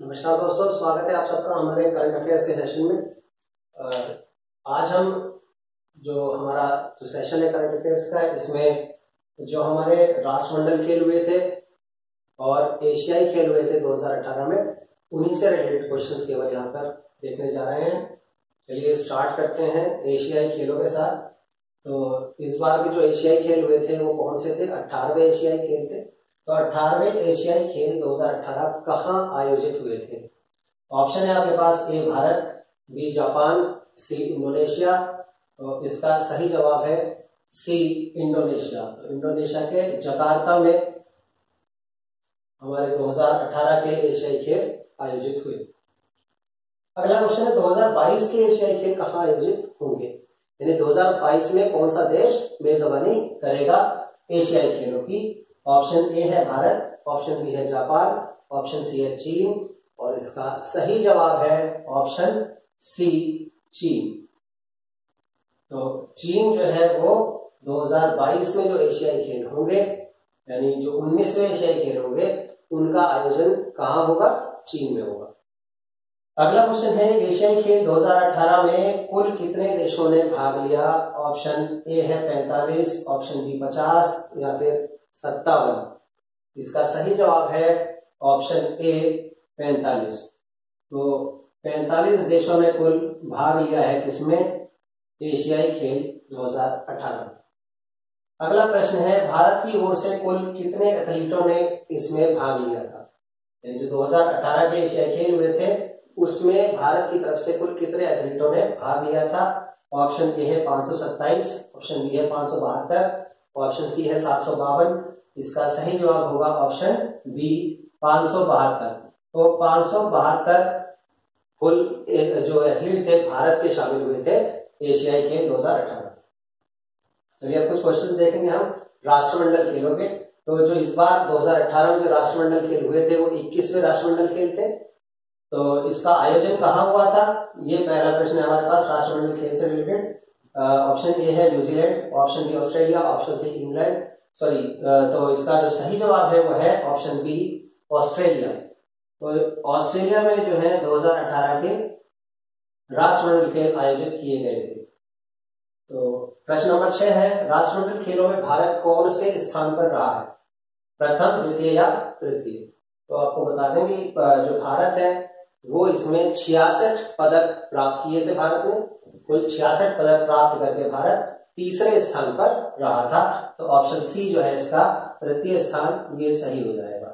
नमस्कार दोस्तों, स्वागत है आप सबका हमारे करंट अफेयर्स के सेशन में आज हम जो हमारा जो सेशन है करंट अफेयर्स का, इसमें जो हमारे राष्ट्रमंडल खेल हुए थे और एशियाई खेल हुए थे 2018 में, उन्हीं से रिलेटेड क्वेश्चंस केवल यहाँ पर देखने जा रहे हैं। चलिए स्टार्ट करते हैं एशियाई खेलों के साथ। तो इस बार भी जो एशियाई खेल हुए थे, वो कौन से थे? अट्ठारहवें एशियाई खेल थे। तो अठारहवें एशियाई खेल 2018 कहाँ आयोजित हुए थे? ऑप्शन है आपके पास A Bharat, B Japan, C Indonesia तो इसका सही जवाब है सी इंडोनेशिया। तो इंडोनेशिया के जकार्ता में हमारे 2018 के एशियाई खेल आयोजित हुए। अगला क्वेश्चन है 2022 के एशियाई खेल कहाँ आयोजित होंगे? यानी 2022 में कौन सा देश मेजबानी करेगा एशियाई खेलों की? ऑप्शन ए है भारत, ऑप्शन बी है जापान, ऑप्शन सी है चीन, और इसका सही जवाब है ऑप्शन सी, चीन। तो चीन जो है वो 2022 में जो एशियाई खेल होंगे, यानी जो 19वें एशियाई खेल होंगे, उनका आयोजन कहाँ होगा? चीन में होगा। अगला क्वेश्चन है, एशियाई खेल 2018 में कुल कितने देशों ने भाग लिया? ऑप्शन ए है 45 ऑप्शन बी 50 या फिर सत्तावन। इसका सही जवाब है ऑप्शन ए, पैंतालीस। तो पैंतालीस देशों ने कुल भाग लिया है किसमें? एशियाई खेल 2018 अगला प्रश्न है, भारत की ओर से कुल कितने एथलीटों ने इसमें भाग लिया था? यानी जो 2018 के एशियाई खेल हुए थे, उसमें भारत की तरफ़ से कुल कितने एथलीटों ने भाग लिया था? ऑप्शन ए है पाँच ऑप्शन बी है पाँच ऑप्शन सी है सात सौ बावन इसका सही जवाब होगा ऑप्शन बी पाँच सौ बहत्तर। तो पाँच सौ बहत्तर जो एथलीट थे, भारत के शामिल हुए थे एशियाई खेल दो हज़ार अठारह। चलिए अब कुछ क्वेश्चन देखेंगे हम राष्ट्रमंडल खेलों के। तो जो इस बार 2018 में जो राष्ट्रमंडल खेल हुए थे, वो 21वें राष्ट्रमंडल खेल थे। तो इसका आयोजन कहाँ हुआ था? ये पहला प्रश्न है हमारे पास, राष्ट्रमंडल खेल से रिलेटेड ऑप्शन ए है New Zealand option B Australia option C England sorry तो इसका जो सही जवाब है वो है ऑप्शन बी ऑस्ट्रेलिया तो ऑस्ट्रेलिया में जो है 2018 के राष्ट्रमंडल खेल आयोजित किए गए थे। तो प्रश्न नंबर छह है, राष्ट्रमंडल खेलों में भारत कौन से स्थान पर रहा है? प्रथम, द्वितीय या तृतीय? तो आपको बता दें कि जो भारत है, वो इसमें छियासठ पदक प्राप्त किए थे भारत ने। कुल छियासठ पदक प्राप्त करके भारत तीसरे स्थान पर रहा था। तो ऑप्शन सी जो है इसका तृतीय स्थान ये सही हो जाएगा।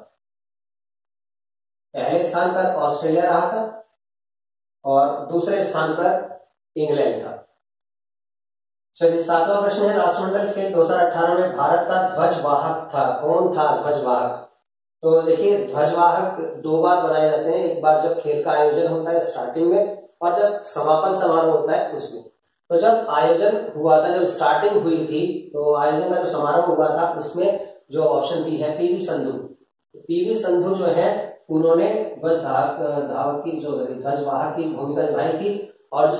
पहले स्थान पर ऑस्ट्रेलिया रहा था और दूसरे स्थान पर इंग्लैंड था। चलिए सातवां प्रश्न है, राष्ट्रमंडल खेल 2018 में भारत का ध्वजवाहक था। कौन था ध्वजवाहक? तो देखिए, ध्वजवाहक दो बार बनाए जाते हैं। एक बार जब खेल का आयोजन होता है स्टार्टिंग में और जब समापन समारोह होता है उसमें तो जब आयोजन हुआ था, जब स्टार्टिंग हुई थी तो आयोजन का जो समारोह हुआ था, उसमें जो ऑप्शन बी है P V Sindhu P V Sindhu जो है, उन्होंने ध्वज धावक की जो ध्वजवाहक की भूमिका निभाई थी और जो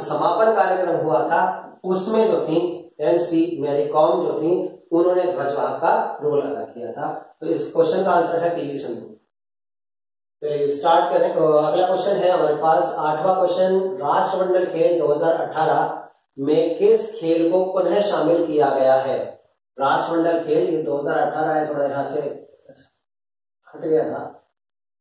समापन कार्यक्रम हुआ था, उसमें जो थी एम सी मेरी कॉम जो थी, उन्होंने ध्वजवाहक का रोल अदा किया था। तो इस क्वेश्चन का आंसर है पीवी संधु तो स्टार्ट करें। तो अगला क्वेश्चन है हमारे पास आठवां क्वेश्चन राष्ट्रमंडल खेल 2018 में किस खेल को पुनः शामिल किया गया है? राष्ट्रमंडल खेल, ये 2018 है, थोड़ा यहाँ से हट गया था।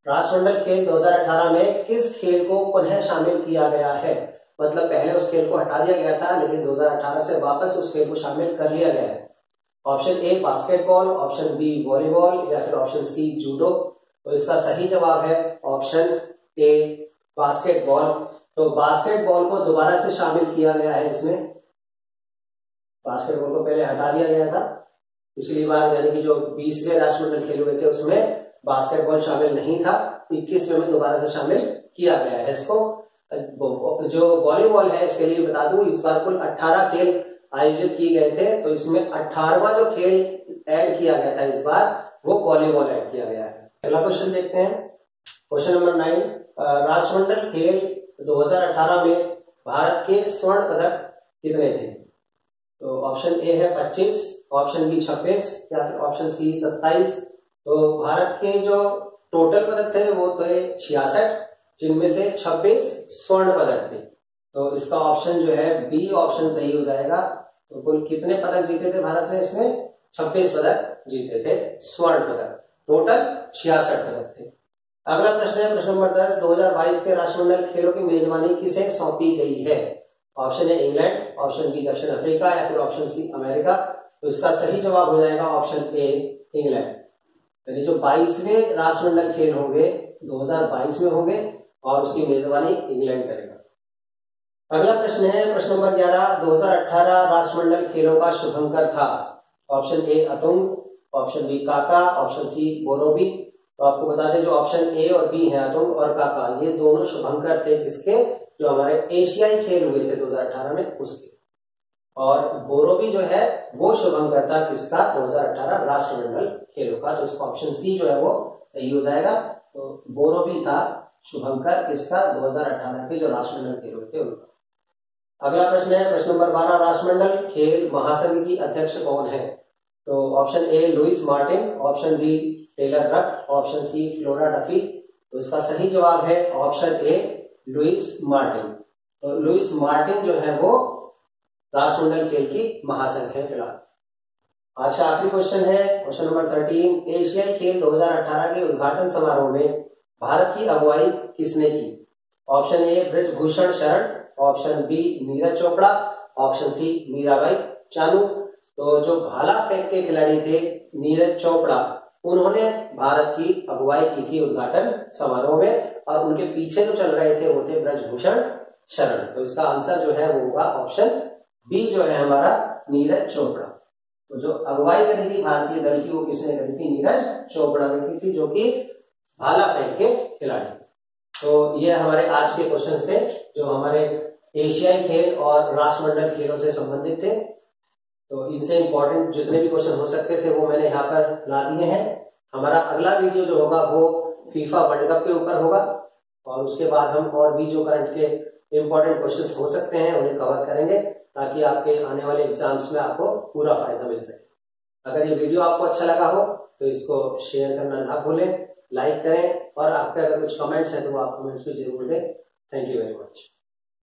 राष्ट्रमंडल खेल 2018 में किस खेल को पुनः शामिल किया गया है? मतलब पहले उस खेल को हटा दिया गया था, लेकिन 2018 से वापस उस खेल को शामिल कर लिया गया है। Option A, basketball, option B, volleyball, या फिर ऑप्शन सी, जूडो। तो इसका सही जवाब है ऑप्शन ए, बास्केटबॉल। तो बास्केटबॉल को दोबारा से शामिल किया गया है इसमें। बास्केटबॉल को पहले हटा दिया गया था। पिछली बार यानी कि जो बीसवें राष्ट्रमंडल खेले हुए थे, उसमें बास्केटबॉल शामिल नहीं था। इक्कीसवें में दोबारा से शामिल किया गया है इसको। जो वॉलीबॉल है, इसके लिए बता दू, इस बार कुल 18 खेल आयोजित किए गए थे। तो इसमें अठारवा जो खेल ऐड किया गया था इस बार, वो वॉलीबॉल ऐड किया गया है। अगला क्वेश्चन देखते हैं। क्वेश्चन नंबर नाइन राष्ट्रमंडल खेल 2018 में भारत के स्वर्ण पदक कितने थे? तो ऑप्शन ए है 25 ऑप्शन बी 26 या फिर ऑप्शन सी 27 तो भारत के जो टोटल पदक थे वो थे छियासठ, जिनमें से 26 स्वर्ण पदक थे। तो इसका ऑप्शन जो है बी, ऑप्शन सही हो जाएगा। तो कुल कितने पदक जीते थे भारत ने इसमें? 26 पदक जीते थे, स्वर्ण पदक। टोटल छियासठ पदक थे। अगला प्रश्न है, प्रश्न नंबर दस 2022 के राष्ट्रमंडल खेलों की मेजबानी किसे सौंपी गई है? ऑप्शन है इंग्लैंड, ऑप्शन बी दक्षिण अफ्रीका या फिर ऑप्शन सी अमेरिका। तो इसका सही जवाब हो जाएगा ऑप्शन ए, इंग्लैंड। यानी जो बाईसवें राष्ट्रमंडल खेल होंगे 2022 में होंगे और उसकी मेजबानी इंग्लैंड करेगा। अगला प्रश्न है, प्रश्न नंबर ग्यारह 2018 राष्ट्रमंडल खेलों का शुभंकर था। ऑप्शन ए, अतुंग ऑप्शन बी काका, ऑप्शन सी बोरोबी। तो आपको बता दें जो ऑप्शन ए और बी है अतुंग और काका, ये दोनों शुभंकर थे किसके? जो हमारे एशियाई खेल हुए थे 2018 में, उसके। और बोरोबी जो है, वो शुभंकर था किसका? 2018 राष्ट्रमंडल खेलों का। तो इसका ऑप्शन सी जो है, वो सही हो जाएगा। तो बोरोबी था शुभंकर किसका? 2018 के जो राष्ट्रमंडल खेल हुए थे उनका। अगला प्रश्न है, प्रश्न नंबर बारह, राष्ट्रमंडल खेल महासंघ की अध्यक्ष कौन है? तो option A Louise Martin, option B Taylor Ruck, option C Flora Duffy. तो इसका सही जवाब है ऑप्शन ए लुइस मार्टिन। तो लुइस मार्टिन जो है वो राष्ट्रमंडल खेल की महासंघ है फ़िलहाल। का आखिरी क्वेश्चन है क्वेश्चन नंबर थर्टीन एशियाई खेल 2018 के उद्घाटन समारोह में भारत की अगुवाई किसने की? Option A Brijbhushan Sharan, option B Neeraj Chopra, option C Mirabai Chanu तो जो भाला फेंक के खिलाड़ी थे, नीरज चोपड़ा, उन्होंने भारत की अगुवाई की थी उद्घाटन समारोह में और उनके पीछे जो चल रहे थे वो थे ब्रजभूषण शरण। तो इसका आंसर जो है वो होगा ऑप्शन बी जो है हमारा नीरज चोपड़ा। तो जो अगुवाई करी थी भारतीय दल की वो किसने करी थी? नीरज चोपड़ा ने की थी, जो कि भाला फेंक के खिलाड़ी। तो ये हमारे आज के क्वेश्चन थे, जो हमारे एशियाई खेल और राष्ट्रमंडल खेलों से संबंधित थे। तो इनसे इंपॉर्टेंट जितने भी क्वेश्चन हो सकते थे, वो मैंने यहाँ पर ला दिए हैं। हमारा अगला वीडियो जो होगा, वो फीफा वर्ल्ड कप के ऊपर होगा। और उसके बाद हम और भी जो करंट के इम्पोर्टेंट क्वेश्चन हो सकते हैं, उन्हें कवर करेंगे, ताकि आपके आने वाले एग्ज़ाम्स में आपको पूरा फ़ायदा मिल सके। अगर ये वीडियो आपको अच्छा लगा हो तो इसको शेयर करना ना भूलें लाइक करें, और आपके अगर कुछ कमेंट्स हैं तो आप कमेंट्स भी ज़रूर दें। Thank you very much